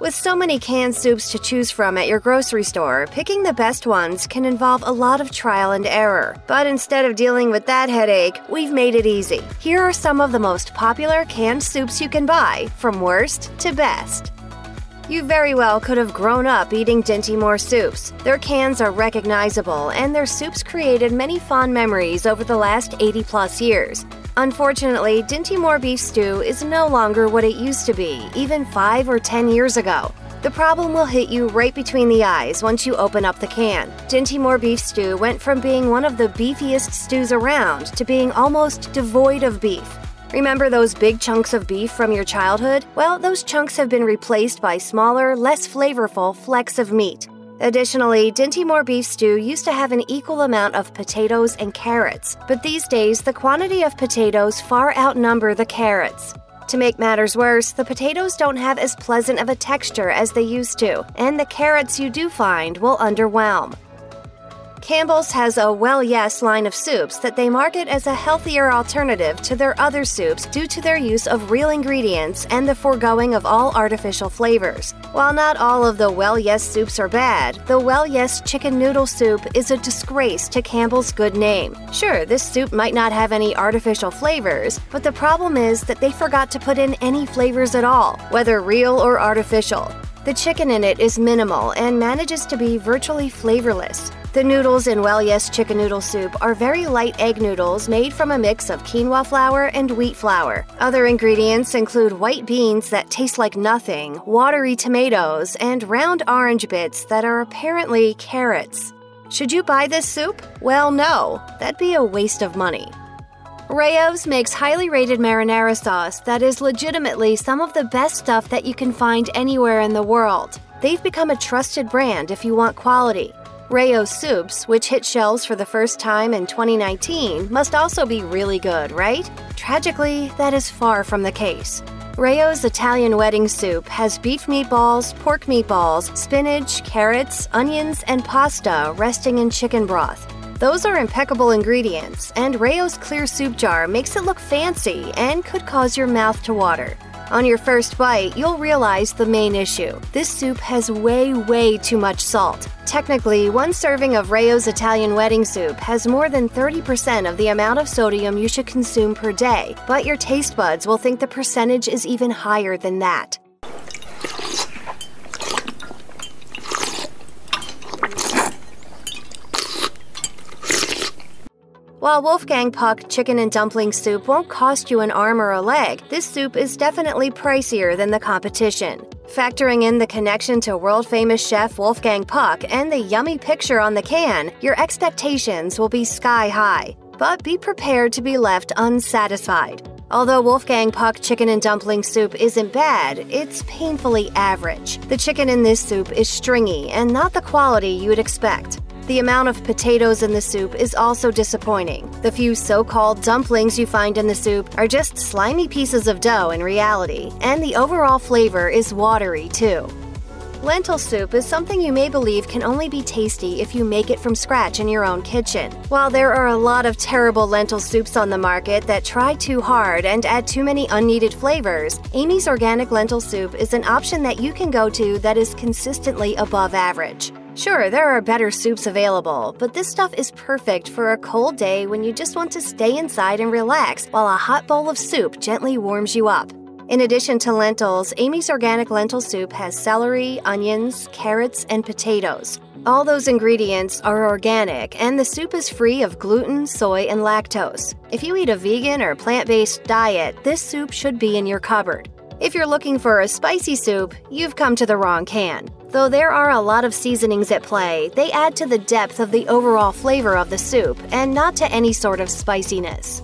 With so many canned soups to choose from at your grocery store, picking the best ones can involve a lot of trial and error. But instead of dealing with that headache, we've made it easy. Here are some of the most popular canned soups you can buy, from worst to best. You very well could have grown up eating Dinty Moore soups. Their cans are recognizable, and their soups created many fond memories over the last 80 plus years. Unfortunately, Dinty Moore beef stew is no longer what it used to be, even 5 or 10 years ago. The problem will hit you right between the eyes once you open up the can. Dinty Moore beef stew went from being one of the beefiest stews around to being almost devoid of beef. Remember those big chunks of beef from your childhood? Well, those chunks have been replaced by smaller, less flavorful flecks of meat. Additionally, Dinty Moore beef stew used to have an equal amount of potatoes and carrots, but these days the quantity of potatoes far outnumber the carrots. To make matters worse, the potatoes don't have as pleasant of a texture as they used to, and the carrots you do find will underwhelm. Campbell's has a Well Yes line of soups that they market as a healthier alternative to their other soups due to their use of real ingredients and the foregoing of all artificial flavors. While not all of the Well Yes soups are bad, the Well Yes chicken noodle soup is a disgrace to Campbell's good name. Sure, this soup might not have any artificial flavors, but the problem is that they forgot to put in any flavors at all, whether real or artificial. The chicken in it is minimal and manages to be virtually flavorless. The noodles in Well Yes Chicken Noodle Soup are very light egg noodles made from a mix of quinoa flour and wheat flour. Other ingredients include white beans that taste like nothing, watery tomatoes, and round orange bits that are apparently carrots. Should you buy this soup? Well, no. That'd be a waste of money. Rao's makes highly rated marinara sauce that is legitimately some of the best stuff that you can find anywhere in the world. They've become a trusted brand if you want quality. Rao's soups, which hit shelves for the first time in 2019, must also be really good, right? Tragically, that is far from the case. Rao's Italian wedding soup has beef meatballs, pork meatballs, spinach, carrots, onions, and pasta resting in chicken broth. Those are impeccable ingredients, and Rao's clear soup jar makes it look fancy and could cause your mouth to water. On your first bite, you'll realize the main issue. This soup has way, way too much salt. Technically, one serving of Rao's Italian wedding soup has more than 30% of the amount of sodium you should consume per day, but your taste buds will think the percentage is even higher than that. While Wolfgang Puck chicken and dumpling soup won't cost you an arm or a leg, this soup is definitely pricier than the competition. Factoring in the connection to world famous chef Wolfgang Puck and the yummy picture on the can, your expectations will be sky high. But be prepared to be left unsatisfied. Although Wolfgang Puck chicken and dumpling soup isn't bad, it's painfully average. The chicken in this soup is stringy and not the quality you would expect. The amount of potatoes in the soup is also disappointing. The few so called dumplings you find in the soup are just slimy pieces of dough in reality, and the overall flavor is watery too. Lentil soup is something you may believe can only be tasty if you make it from scratch in your own kitchen. While there are a lot of terrible lentil soups on the market that try too hard and add too many unneeded flavors, Amy's Organic Lentil Soup is an option that you can go to that is consistently above average. Sure, there are better soups available, but this stuff is perfect for a cold day when you just want to stay inside and relax while a hot bowl of soup gently warms you up. In addition to lentils, Amy's Organic Lentil Soup has celery, onions, carrots, and potatoes. All those ingredients are organic, and the soup is free of gluten, soy, and lactose. If you eat a vegan or plant based diet, this soup should be in your cupboard. If you're looking for a spicy soup, you've come to the wrong can. Though there are a lot of seasonings at play, they add to the depth of the overall flavor of the soup and not to any sort of spiciness.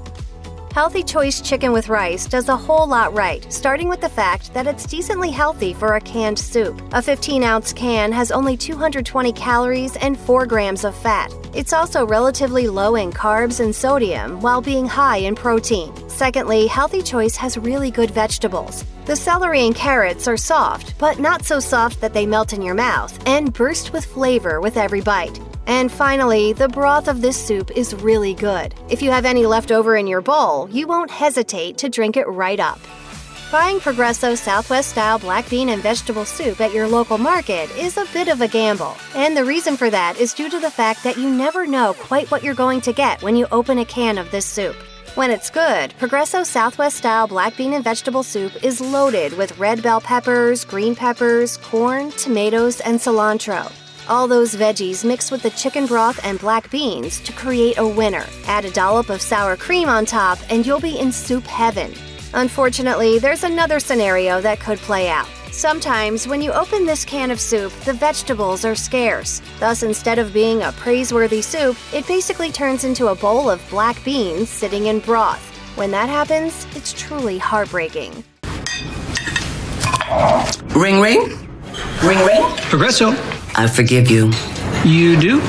Healthy Choice Chicken with Rice does a whole lot right, starting with the fact that it's decently healthy for a canned soup. A 15 ounce can has only 220 calories and 4 grams of fat. It's also relatively low in carbs and sodium while being high in protein. Secondly, Healthy Choice has really good vegetables. The celery and carrots are soft, but not so soft that they melt in your mouth, and burst with flavor with every bite. And finally, the broth of this soup is really good. If you have any left over in your bowl, you won't hesitate to drink it right up. Buying Progresso Southwest style black bean and vegetable soup at your local market is a bit of a gamble. And the reason for that is due to the fact that you never know quite what you're going to get when you open a can of this soup. When it's good, Progresso Southwest style black bean and vegetable soup is loaded with red bell peppers, green peppers, corn, tomatoes, and cilantro. All those veggies mixed with the chicken broth and black beans to create a winner. Add a dollop of sour cream on top, and you'll be in soup heaven. Unfortunately, there's another scenario that could play out. Sometimes, when you open this can of soup, the vegetables are scarce. Thus, instead of being a praiseworthy soup, it basically turns into a bowl of black beans sitting in broth. When that happens, it's truly heartbreaking. Ring ring? Ring ring? Progresso. I forgive you. You do?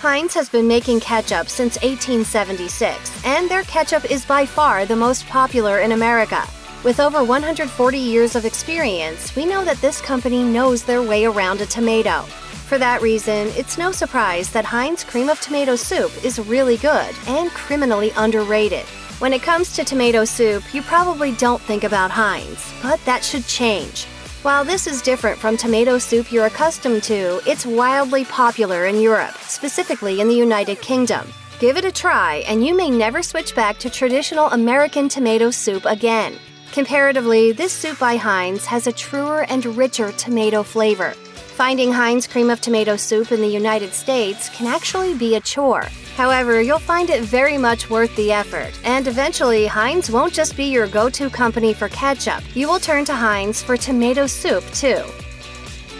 Heinz has been making ketchup since 1876, and their ketchup is by far the most popular in America. With over 140 years of experience, we know that this company knows their way around a tomato. For that reason, it's no surprise that Heinz cream of tomato soup is really good and criminally underrated. When it comes to tomato soup, you probably don't think about Heinz, but that should change. While this is different from tomato soup you're accustomed to, it's wildly popular in Europe, specifically in the United Kingdom. Give it a try, and you may never switch back to traditional American tomato soup again. Comparatively, this soup by Heinz has a truer and richer tomato flavor. Finding Heinz cream of tomato soup in the United States can actually be a chore. However, you'll find it very much worth the effort, and eventually, Heinz won't just be your go to company for ketchup. You will turn to Heinz for tomato soup, too.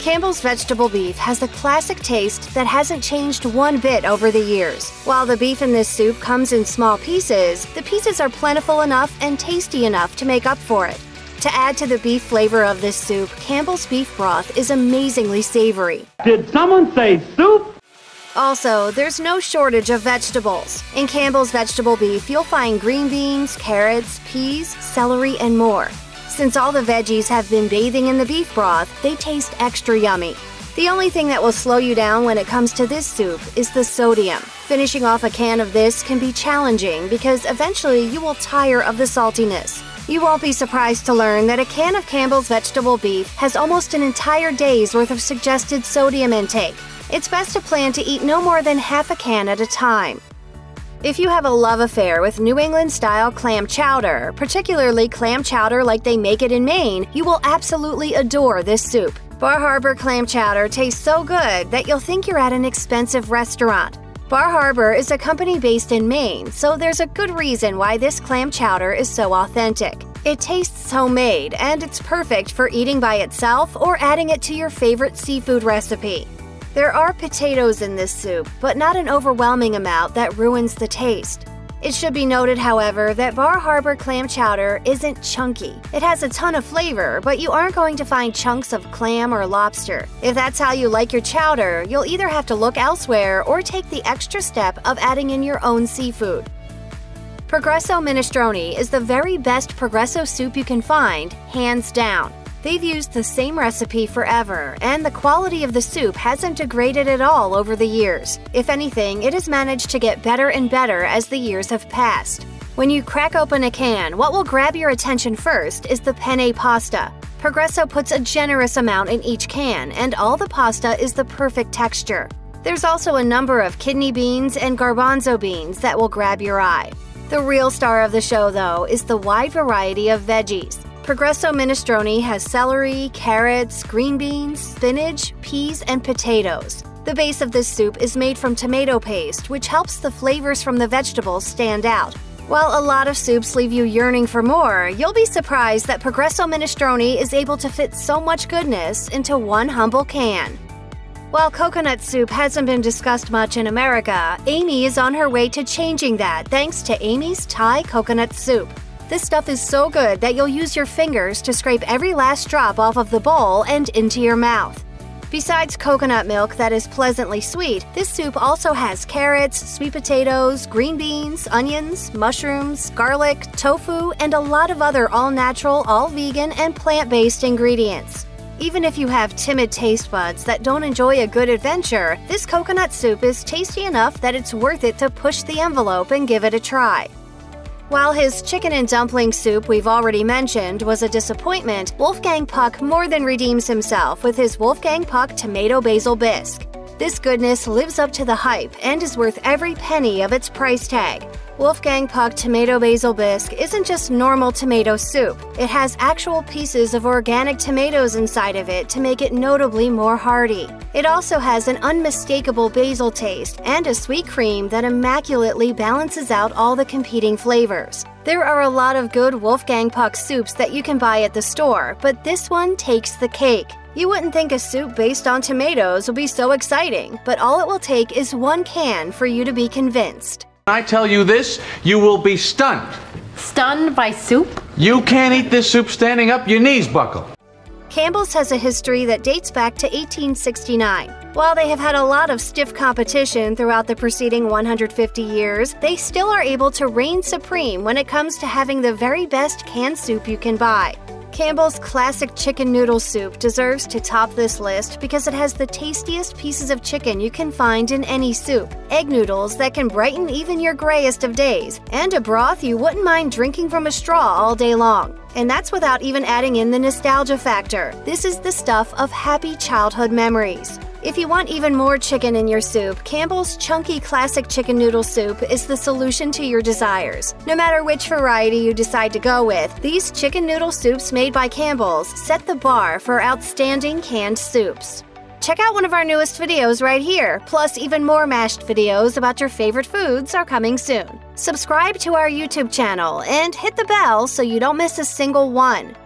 Campbell's vegetable beef has the classic taste that hasn't changed one bit over the years. While the beef in this soup comes in small pieces, the pieces are plentiful enough and tasty enough to make up for it. To add to the beef flavor of this soup, Campbell's beef broth is amazingly savory. Did someone say soup? Also, there's no shortage of vegetables. In Campbell's vegetable beef, you'll find green beans, carrots, peas, celery, and more. Since all the veggies have been bathing in the beef broth, they taste extra yummy. The only thing that will slow you down when it comes to this soup is the sodium. Finishing off a can of this can be challenging because eventually you will tire of the saltiness. You won't be surprised to learn that a can of Campbell's vegetable beef has almost an entire day's worth of suggested sodium intake. It's best to plan to eat no more than half a can at a time. If you have a love affair with New England style clam chowder, particularly clam chowder like they make it in Maine, you will absolutely adore this soup. Bar Harbor clam chowder tastes so good that you'll think you're at an expensive restaurant. Bar Harbor is a company based in Maine, so there's a good reason why this clam chowder is so authentic. It tastes homemade, and it's perfect for eating by itself or adding it to your favorite seafood recipe. There are potatoes in this soup, but not an overwhelming amount that ruins the taste. It should be noted, however, that Bar Harbor clam chowder isn't chunky. It has a ton of flavor, but you aren't going to find chunks of clam or lobster. If that's how you like your chowder, you'll either have to look elsewhere or take the extra step of adding in your own seafood. Progresso Minestrone is the very best Progresso soup you can find, hands down. They've used the same recipe forever, and the quality of the soup hasn't degraded at all over the years. If anything, it has managed to get better and better as the years have passed. When you crack open a can, what will grab your attention first is the penne pasta. Progresso puts a generous amount in each can, and all the pasta is the perfect texture. There's also a number of kidney beans and garbanzo beans that will grab your eye. The real star of the show, though, is the wide variety of veggies. Progresso Minestrone has celery, carrots, green beans, spinach, peas, and potatoes. The base of this soup is made from tomato paste, which helps the flavors from the vegetables stand out. While a lot of soups leave you yearning for more, you'll be surprised that Progresso Minestrone is able to fit so much goodness into one humble can. While coconut soup hasn't been discussed much in America, Amy is on her way to changing that thanks to Amy's Thai coconut soup. This stuff is so good that you'll use your fingers to scrape every last drop off of the bowl and into your mouth. Besides coconut milk that is pleasantly sweet, this soup also has carrots, sweet potatoes, green beans, onions, mushrooms, garlic, tofu, and a lot of other all natural, all vegan, and plant based ingredients. Even if you have timid taste buds that don't enjoy a good adventure, this coconut soup is tasty enough that it's worth it to push the envelope and give it a try. While his chicken and dumpling soup we've already mentioned was a disappointment, Wolfgang Puck more than redeems himself with his Wolfgang Puck Tomato Basil Bisque. This goodness lives up to the hype and is worth every penny of its price tag. Wolfgang Puck Tomato Basil Bisque isn't just normal tomato soup. It has actual pieces of organic tomatoes inside of it to make it notably more hearty. It also has an unmistakable basil taste and a sweet cream that immaculately balances out all the competing flavors. There are a lot of good Wolfgang Puck soups that you can buy at the store, but this one takes the cake. You wouldn't think a soup based on tomatoes would be so exciting, but all it will take is one can for you to be convinced. I tell you this, you will be stunned. Stunned by soup? You can't eat this soup standing up, your knees buckle. Campbell's has a history that dates back to 1869. While they have had a lot of stiff competition throughout the preceding 150 years, they still are able to reign supreme when it comes to having the very best canned soup you can buy. Campbell's classic chicken noodle soup deserves to top this list because it has the tastiest pieces of chicken you can find in any soup, egg noodles that can brighten even your grayest of days, and a broth you wouldn't mind drinking from a straw all day long. And that's without even adding in the nostalgia factor. This is the stuff of happy childhood memories. If you want even more chicken in your soup, Campbell's Chunky Classic Chicken Noodle Soup is the solution to your desires. No matter which variety you decide to go with, these chicken noodle soups made by Campbell's set the bar for outstanding canned soups. Check out one of our newest videos right here, plus even more mashed videos about your favorite foods are coming soon. Subscribe to our YouTube channel and hit the bell so you don't miss a single one.